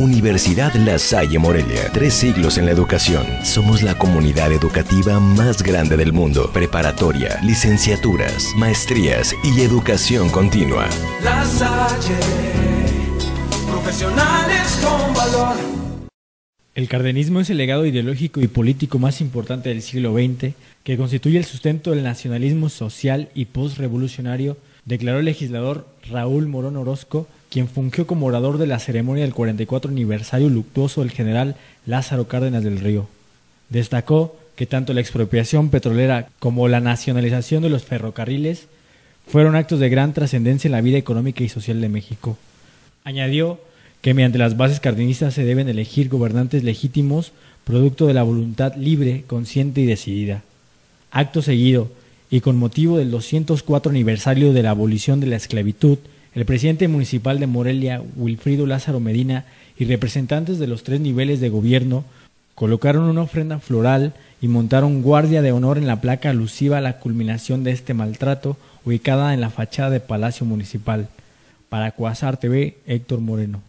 Universidad La Salle Morelia. Tres siglos en la educación. Somos la comunidad educativa más grande del mundo. Preparatoria, licenciaturas, maestrías y educación continua. La Salle, profesionales con valor. El cardenismo es el legado ideológico y político más importante del siglo XX que constituye el sustento del nacionalismo social y postrevolucionario, declaró el legislador Raúl Morón Orozco quien fungió como orador de la ceremonia del 44 aniversario luctuoso del general Lázaro Cárdenas del Río. Destacó que tanto la expropiación petrolera como la nacionalización de los ferrocarriles fueron actos de gran trascendencia en la vida económica y social de México. Añadió que mediante las bases cardenistas se deben elegir gobernantes legítimos producto de la voluntad libre, consciente y decidida. Acto seguido, y con motivo del 204 aniversario de la abolición de la esclavitud, el presidente municipal de Morelia, Wilfrido Lázaro Medina, y representantes de los tres niveles de gobierno colocaron una ofrenda floral y montaron guardia de honor en la placa alusiva a la culminación de este maltrato ubicada en la fachada del Palacio Municipal. Para Cuasar TV, Héctor Moreno.